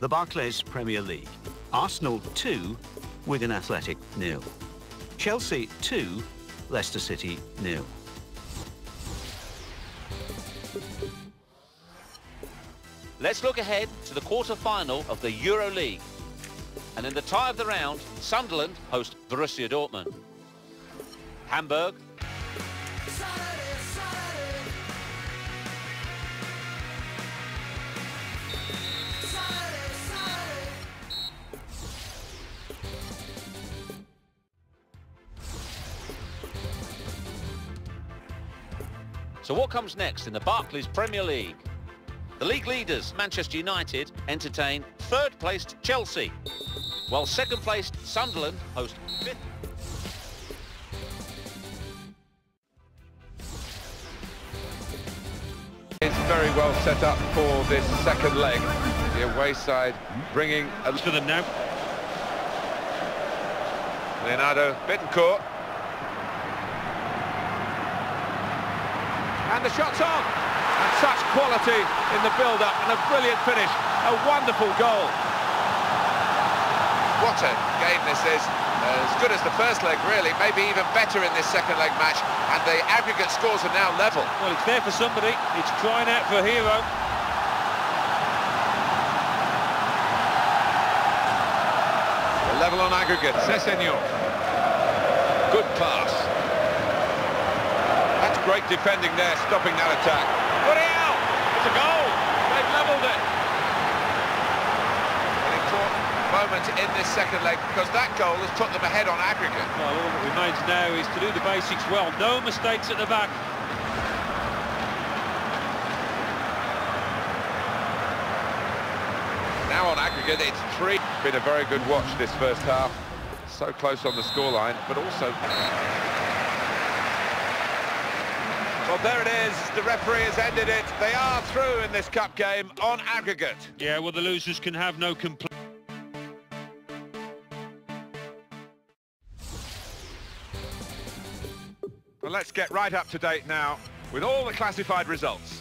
The Barclays Premier League. Arsenal 2, Wigan Athletic nil. Chelsea 2, Leicester City nil. Let's look ahead to the quarter-final of the Euro League. And in the tie of the round, Sunderland host Borussia Dortmund. Hamburg So what comes next in the Barclays Premier League? The league leaders, Manchester United, entertain third-placed Chelsea, while second-placed Sunderland host fifth. It's very well set up for this second leg. The away side bringing a... To them now. Leonardo Bittencourt. And the shot's on. And such quality in the build-up and a brilliant finish. A wonderful goal. What a game this is. Uh, as good as the first leg, really. Maybe even better in this second leg match. And the aggregate scores are now level. Well, it's there for somebody. It's crying out for a hero. The level on aggregate. Sessegnon. Good pass. Great defending there, stopping that attack. Muriel! It's a goal! They've levelled it. An important moment in this second leg because that goal has put them ahead on aggregate. Well, all that remains now is to do the basics well. No mistakes at the back. Now on aggregate, it's three. Been a very good watch this first half. So close on the scoreline, but also... Well, there it is. The referee has ended it. They are through in this cup game on aggregate. Yeah, well, the losers can have no complaint. Well, let's get right up to date now with all the classified results.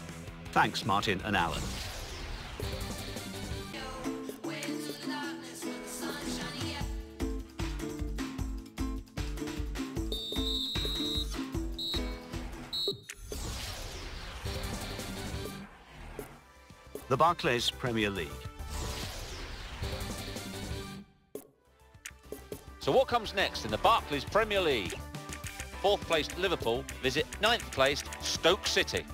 Thanks, Martin and Alan. The Barclays Premier League. So what comes next in the Barclays Premier League? Fourth-placed Liverpool visit ninth-placed Stoke City.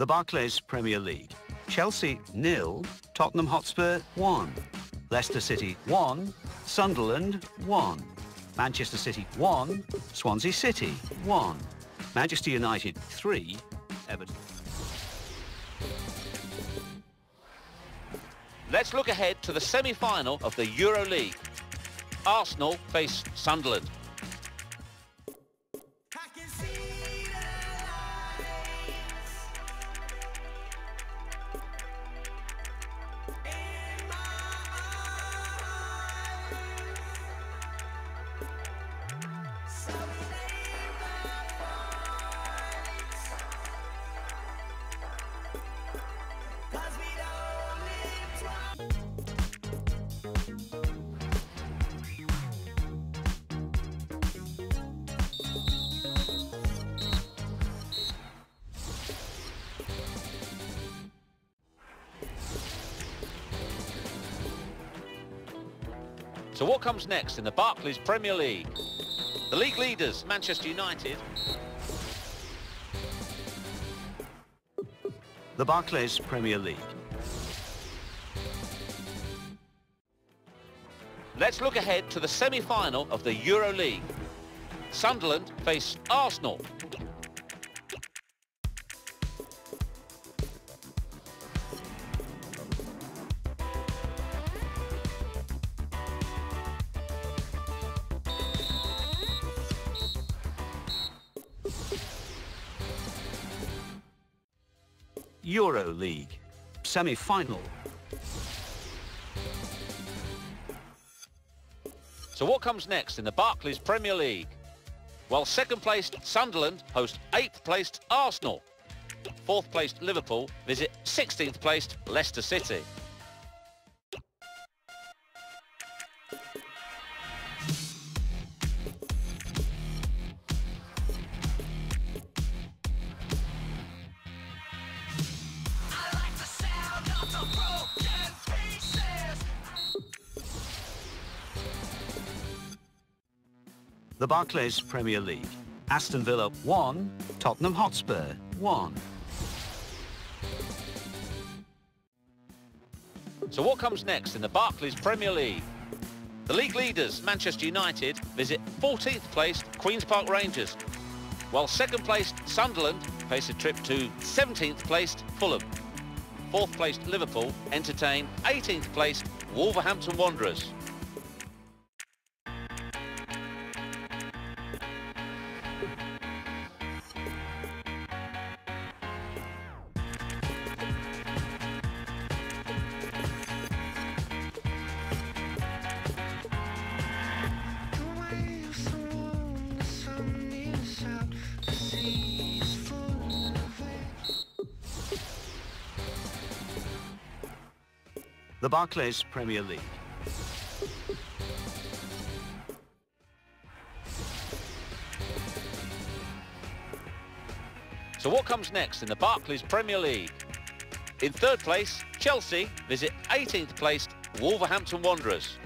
The Barclays Premier League. Chelsea nil, Tottenham Hotspur 1. Leicester City 1, Sunderland 1. Manchester City 1, Swansea City 1. Manchester United 3, Everton. Let's look ahead to the semi-final of the Euro League. Arsenal face Sunderland. So what comes next in the Barclays Premier League? The league leaders, Manchester United, The Barclays Premier League. Let's look ahead to the semi-final of the Euro League. Sunderland face Arsenal. Euro League, semi-final. So what comes next in the Barclays Premier League? Well, second-placed Sunderland host eighth-placed Arsenal. Fourth-placed Liverpool visit 16th-placed Leicester City. The Barclays Premier League. Aston Villa 1, Tottenham Hotspur 1. So what comes next in the Barclays Premier League? The league leaders, Manchester United, visit 14th placed Queen's Park Rangers, while second placed Sunderland face a trip to 17th placed Fulham. Fourth placed Liverpool entertain 18th placed Wolverhampton Wanderers. The Barclays Premier League. So what comes next in the Barclays Premier League? In third place, Chelsea visit 18th placed Wolverhampton Wanderers.